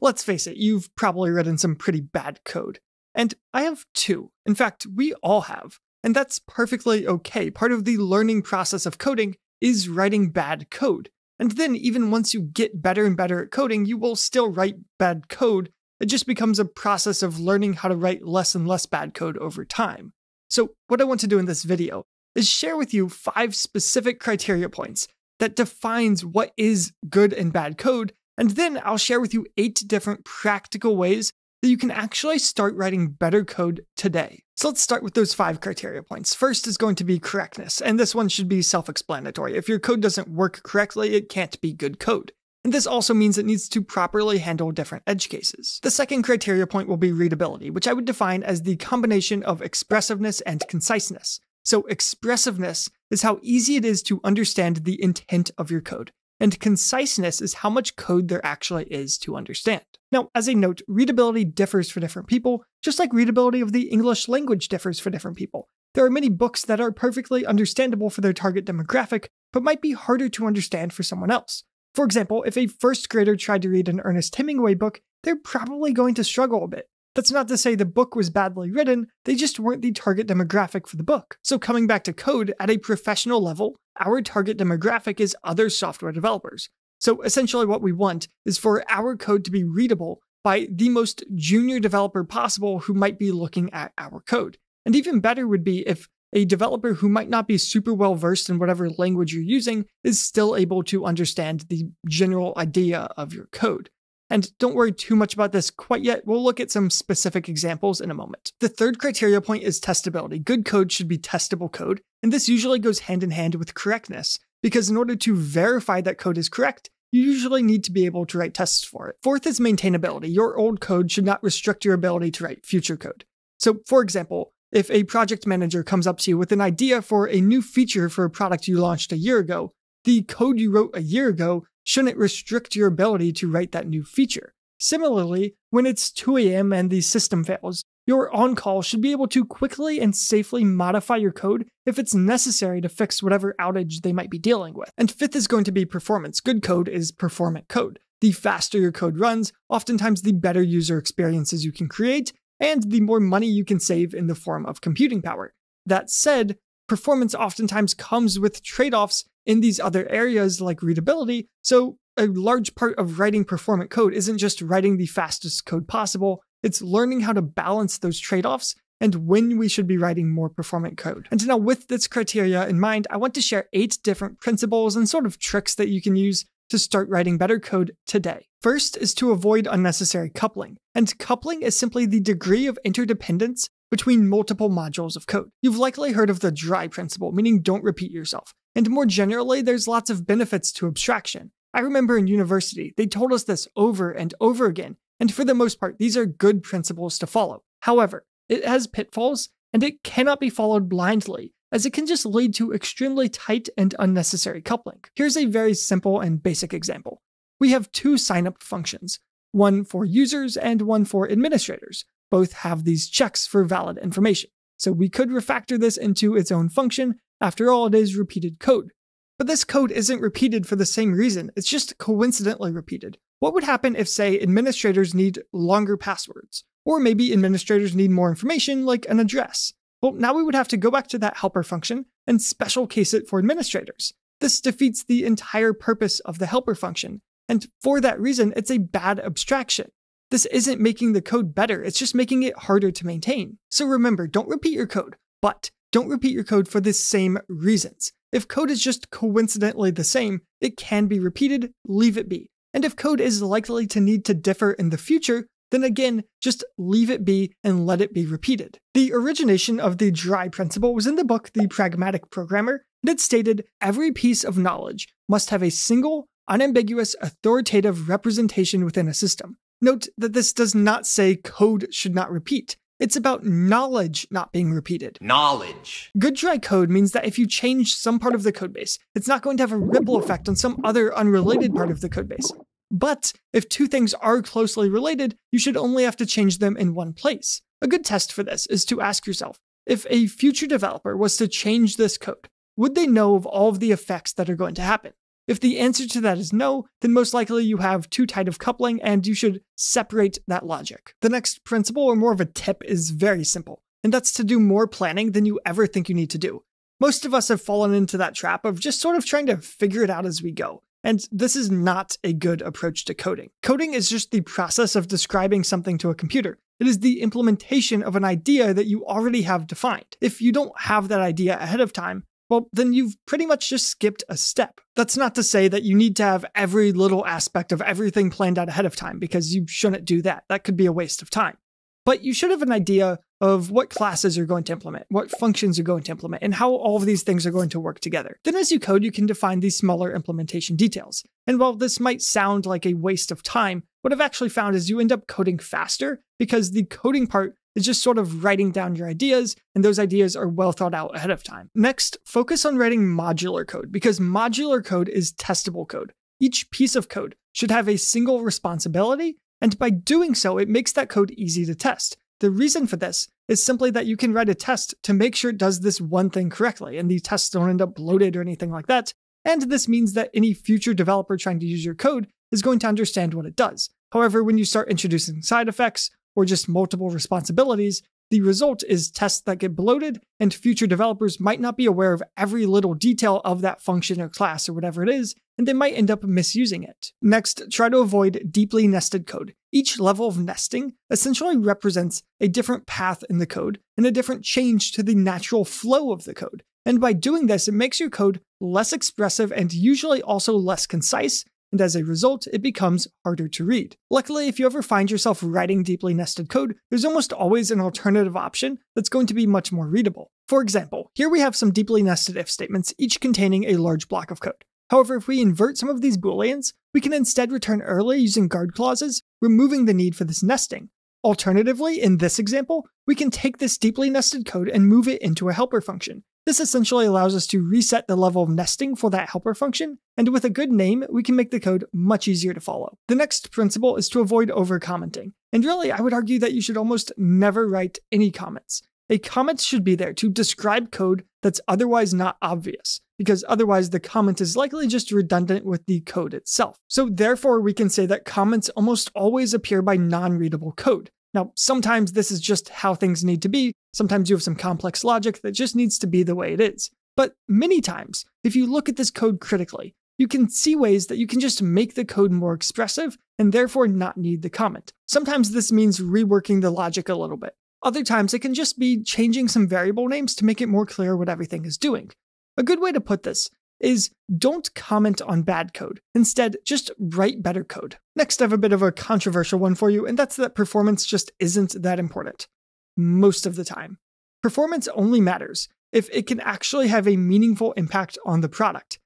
Let's face it, you've probably written some pretty bad code. And I have too. In fact, we all have. And that's perfectly okay. Part of the learning process of coding is writing bad code. And then, even once you get better and better at coding, you will still write bad code. It just becomes a process of learning how to write less and less bad code over time. So, what I want to do in this video is share with you five specific criteria points that defines what is good and bad code, and then I'll share with you eight different practical ways that you can actually start writing better code today. So let's start with those five criteria points. First is going to be correctness, and this one should be self explanatory. If your code doesn't work correctly, it can't be good code. And this also means it needs to properly handle different edge cases. The second criteria point will be readability, which I would define as the combination of expressiveness and conciseness. So, expressiveness is how easy it is to understand the intent of your code, and conciseness is how much code there actually is to understand. Now, as a note, readability differs for different people, just like readability of the English language differs for different people. There are many books that are perfectly understandable for their target demographic, but might be harder to understand for someone else. For example, if a first grader tried to read an Ernest Hemingway book, they're probably going to struggle a bit. That's not to say the book was badly written, they just weren't the target demographic for the book. So, coming back to code, at a professional level, our target demographic is other software developers. So, essentially, what we want is for our code to be readable by the most junior developer possible who might be looking at our code. And even better would be if a developer who might not be super well versed in whatever language you're using is still able to understand the general idea of your code. And don't worry too much about this quite yet, we'll look at some specific examples in a moment. The third criteria point is testability. Good code should be testable code, and this usually goes hand in hand with correctness, because in order to verify that code is correct, you usually need to be able to write tests for it. Fourth is maintainability. Your old code should not restrict your ability to write future code. So, for example, if a project manager comes up to you with an idea for a new feature for a product you launched a year ago, the code you wrote a year ago shouldn't restrict your ability to write that new feature. Similarly, when it's 2 a.m. and the system fails, your on call should be able to quickly and safely modify your code if it's necessary to fix whatever outage they might be dealing with. And fifth is going to be performance. Good code is performant code. The faster your code runs, oftentimes the better user experiences you can create, and the more money you can save in the form of computing power. That said, performance oftentimes comes with trade offs in these other areas like readability, so a large part of writing performant code isn't just writing the fastest code possible, it's learning how to balance those trade offs and when we should be writing more performant code. And now, with this criteria in mind, I want to share eight different principles and sort of tricks that you can use to start writing better code today. First is to avoid unnecessary coupling. And coupling is simply the degree of interdependence between multiple modules of code. You've likely heard of the dry principle, meaning don't repeat yourself. And more generally, there's lots of benefits to abstraction. I remember in university, they told us this over and over again, and for the most part, these are good principles to follow. However, it has pitfalls, and it cannot be followed blindly, as it can just lead to extremely tight and unnecessary coupling. Here's a very simple and basic example. We have two sign-up functions, one for users and one for administrators. Both have these checks for valid information. So we could refactor this into its own function. After all, it is repeated code. But this code isn't repeated for the same reason, it's just coincidentally repeated. What would happen if, say, administrators need longer passwords? Or maybe administrators need more information, like an address. Well, now we would have to go back to that helper function and special case it for administrators. This defeats the entire purpose of the helper function, and for that reason, it's a bad abstraction. This isn't making the code better, it's just making it harder to maintain. So remember, don't repeat your code, but don't repeat your code for the same reasons. If code is just coincidentally the same, it can be repeated, leave it be. And if code is likely to need to differ in the future, then again, just leave it be and let it be repeated. The origination of the dry principle was in the book The Pragmatic Programmer, and it stated every piece of knowledge must have a single, unambiguous, authoritative representation within a system. Note that this does not say code should not repeat. It's about knowledge not being repeated. Knowledge. Good dry code means that if you change some part of the codebase, it's not going to have a ripple effect on some other unrelated part of the codebase. But if two things are closely related, you should only have to change them in one place. A good test for this is to ask yourself if a future developer was to change this code, would they know of all of the effects that are going to happen? If the answer to that is no, then most likely you have too tight of coupling and you should separate that logic. The next principle, or more of a tip, is very simple, and that's to do more planning than you ever think you need to do. Most of us have fallen into that trap of just sort of trying to figure it out as we go. And this is not a good approach to coding. Coding is just the process of describing something to a computer. It is the implementation of an idea that you already have defined. If you don't have that idea ahead of time, well, then you've pretty much just skipped a step. That's not to say that you need to have every little aspect of everything planned out ahead of time, because you shouldn't do that. That could be a waste of time. But you should have an idea of what classes you're going to implement, what functions you're going to implement, and how all of these things are going to work together. Then as you code, you can define these smaller implementation details. And while this might sound like a waste of time, what I've actually found is you end up coding faster because the coding part is just sort of writing down your ideas, and those ideas are well thought out ahead of time. Next, focus on writing modular code because modular code is testable code. Each piece of code should have a single responsibility, and by doing so, it makes that code easy to test. The reason for this is simply that you can write a test to make sure it does this one thing correctly, and the tests don't end up bloated or anything like that. And this means that any future developer trying to use your code is going to understand what it does. However, when you start introducing side effects or just multiple responsibilities, the result is tests that get bloated, and future developers might not be aware of every little detail of that function or class or whatever it is, and they might end up misusing it. Next, try to avoid deeply nested code. Each level of nesting essentially represents a different path in the code and a different change to the natural flow of the code. And by doing this, it makes your code less expressive and usually also less concise, and as a result, it becomes harder to read. Luckily, if you ever find yourself writing deeply nested code, there's almost always an alternative option that's going to be much more readable. For example, here we have some deeply nested if statements, each containing a large block of code. However, if we invert some of these booleans, we can instead return early using guard clauses, removing the need for this nesting. Alternatively, in this example, we can take this deeply nested code and move it into a helper function. This essentially allows us to reset the level of nesting for that helper function, and with a good name, we can make the code much easier to follow. The next principle is to avoid over commenting. And really, I would argue that you should almost never write any comments. A comment should be there to describe code that's otherwise not obvious, because otherwise the comment is likely just redundant with the code itself. So therefore, we can say that comments almost always appear by non-readable code. Now, sometimes this is just how things need to be. Sometimes you have some complex logic that just needs to be the way it is. But many times, if you look at this code critically, you can see ways that you can just make the code more expressive and therefore not need the comment. Sometimes this means reworking the logic a little bit. Other times it can just be changing some variable names to make it more clear what everything is doing. A good way to put this is don't comment on bad code. Instead, just write better code. Next, I have a bit of a controversial one for you, and that's that performance just isn't that important. Most of the time. Performance only matters if it can actually have a meaningful impact on the product.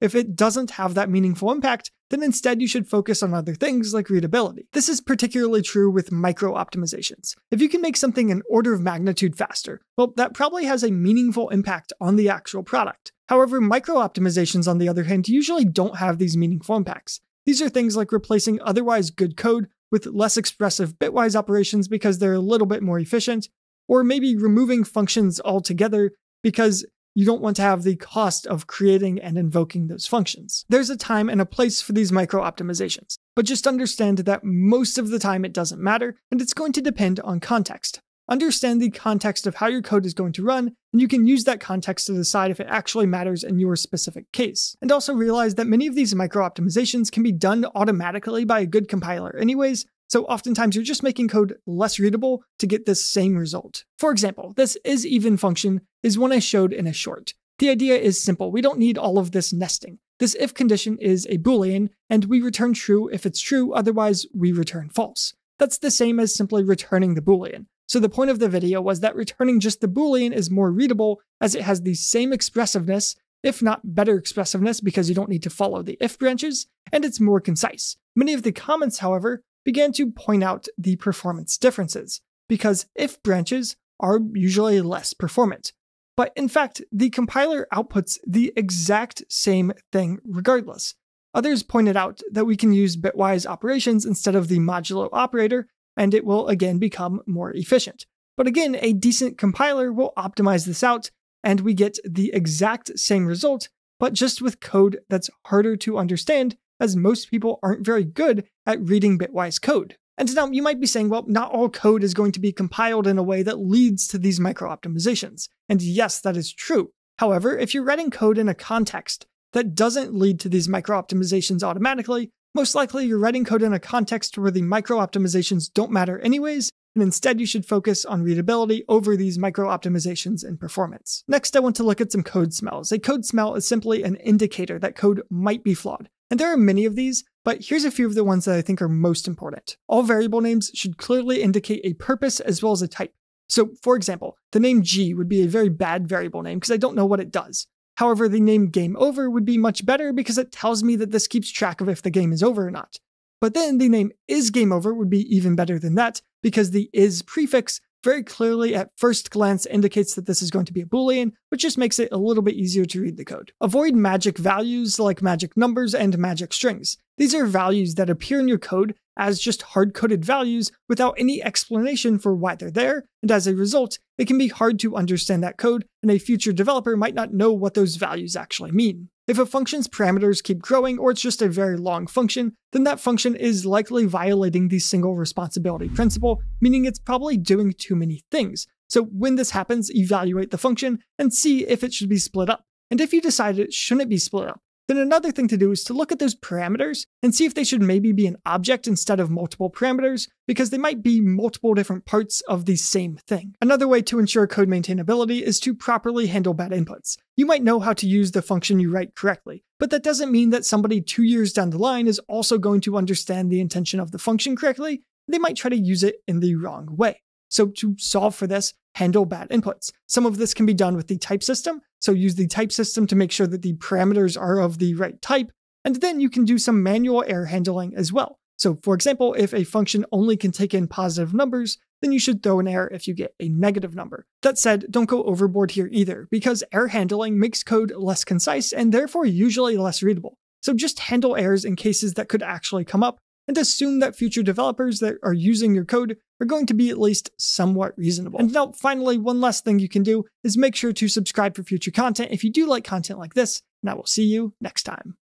If it doesn't have that meaningful impact, then instead you should focus on other things like readability. This is particularly true with micro optimizations. If you can make something an order of magnitude faster, well, that probably has a meaningful impact on the actual product. However, micro optimizations, on the other hand, usually don't have these meaningful impacts. These are things like replacing otherwise good code with less expressive bitwise operations because they're a little bit more efficient, or maybe removing functions altogether because you don't want to have the cost of creating and invoking those functions. There's a time and a place for these micro optimizations, but just understand that most of the time it doesn't matter, and it's going to depend on context. Understand the context of how your code is going to run, and you can use that context to decide if it actually matters in your specific case. And also realize that many of these micro optimizations can be done automatically by a good compiler anyways, so oftentimes you're just making code less readable to get the same result. For example, this is even function is one I showed in a short. The idea is simple. We don't need all of this nesting. This if condition is a boolean, and we return true if it's true, otherwise we return false. That's the same as simply returning the boolean. So the point of the video was that returning just the boolean is more readable as it has the same expressiveness, if not better expressiveness because you don't need to follow the if branches, and it's more concise. Many of the comments, however, began to point out the performance differences, because if branches are usually less performant. But in fact, the compiler outputs the exact same thing regardless. Others pointed out that we can use bitwise operations instead of the modulo operator, and it will again become more efficient. But again, a decent compiler will optimize this out, and we get the exact same result but just with code that's harder to understand, as most people aren't very good at reading bitwise code. And now you might be saying, well, not all code is going to be compiled in a way that leads to these micro optimizations. And yes, that is true. However, if you're writing code in a context that doesn't lead to these micro optimizations automatically, most likely you're writing code in a context where the micro optimizations don't matter anyways, and instead you should focus on readability over these micro optimizations and performance. Next, I want to look at some code smells. A code smell is simply an indicator that code might be flawed. And there are many of these, but here's a few of the ones that I think are most important. All variable names should clearly indicate a purpose as well as a type. So, for example, the name G would be a very bad variable name because I don't know what it does. However, the name game over would be much better because it tells me that this keeps track of if the game is over or not. But then the name is game over would be even better than that because the is prefix very clearly at first glance indicates that this is going to be a boolean, which just makes it a little bit easier to read the code. Avoid magic values like magic numbers and magic strings. These are values that appear in your code as just hard-coded values without any explanation for why they're there, and as a result, it can be hard to understand that code, and a future developer might not know what those values actually mean. If a function's parameters keep growing or it's just a very long function, then that function is likely violating the single responsibility principle, meaning it's probably doing too many things. So when this happens, evaluate the function and see if it should be split up. And if you decide it shouldn't be split up, then another thing to do is to look at those parameters and see if they should maybe be an object instead of multiple parameters, because they might be multiple different parts of the same thing. Another way to ensure code maintainability is to properly handle bad inputs. You might know how to use the function you write correctly, but that doesn't mean that somebody two years down the line is also going to understand the intention of the function correctly. They might try to use it in the wrong way. So to solve for this, handle bad inputs. Some of this can be done with the type system, so use the type system to make sure that the parameters are of the right type, and then you can do some manual error handling as well. So for example, if a function only can take in positive numbers, then you should throw an error if you get a negative number. That said, don't go overboard here either, because error handling makes code less concise and therefore usually less readable. So just handle errors in cases that could actually come up and assume that future developers that are using your code are going to be at least somewhat reasonable. And now, finally, one last thing you can do is make sure to subscribe for future content if you do like content like this, and I will see you next time.